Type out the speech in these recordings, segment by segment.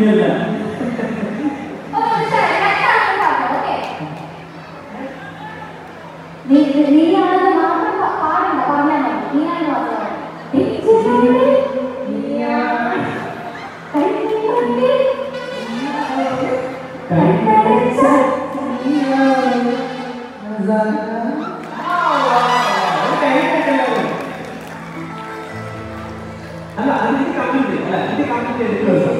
nhiên là vì lý do nó nó rất là khó nên là con nhà này đi ngay rồi. Thì chưa thấy đi cái gì không đi cái gì sao dần Anh là anh thích cao chương trình, anh thích cao chương trình cơ sở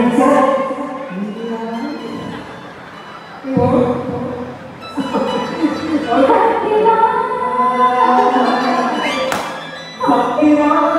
anh ra Ủa Ủa Phật kia